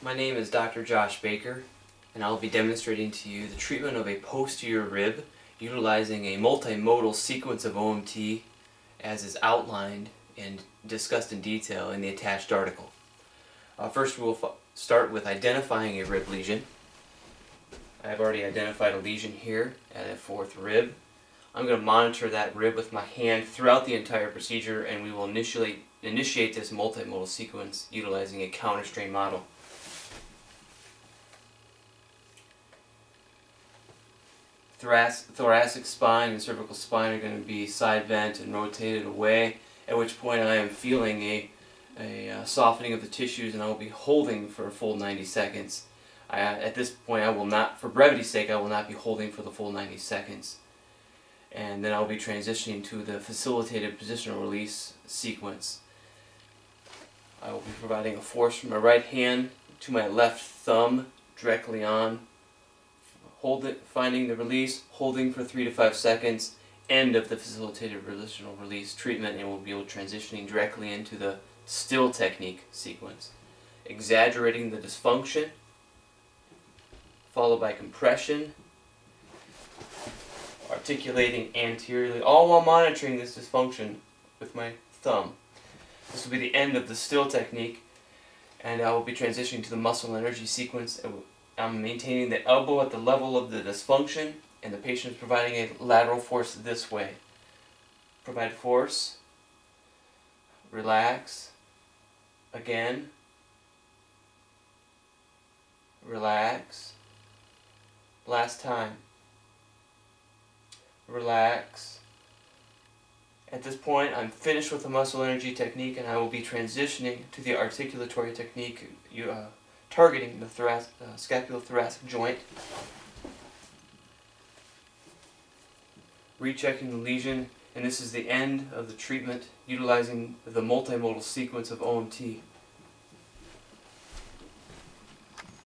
My name is Dr. Josh Baker, and I'll be demonstrating to you the treatment of a posterior rib utilizing a multimodal sequence of OMT as is outlined and discussed in detail in the attached article. Uh, first we'll start with identifying a rib lesion. I've already identified a lesion here at a fourth rib. I'm going to monitor that rib with my hand throughout the entire procedure and we will initiate, initiate this multimodal sequence utilizing a counter strain model. Thoracic spine and cervical spine are going to be side bent and rotated away, at which point I am feeling a, a uh, softening of the tissues and I will be holding for a full 90 seconds. I, at this point I will not, for brevity's sake, I will not be holding for the full 90 seconds. And then I will be transitioning to the facilitated positional release sequence. I will be providing a force from my right hand to my left thumb directly on hold it, finding the release, holding for three to five seconds, end of the facilitated positional release treatment, and we'll be transitioning directly into the still technique sequence. Exaggerating the dysfunction, followed by compression, articulating anteriorly, all while monitoring this dysfunction with my thumb. This will be the end of the still technique, and I will be transitioning to the muscle energy sequence. I'm maintaining the elbow at the level of the dysfunction and the patient is providing a lateral force this way. Provide force, relax, again, relax, last time, relax. At this point I'm finished with the muscle energy technique and I will be transitioning to the articulatory technique you, uh, targeting the thoracic, uh, scapulothoracic joint. Rechecking the lesion, and this is the end of the treatment utilizing the multimodal sequence of OMT.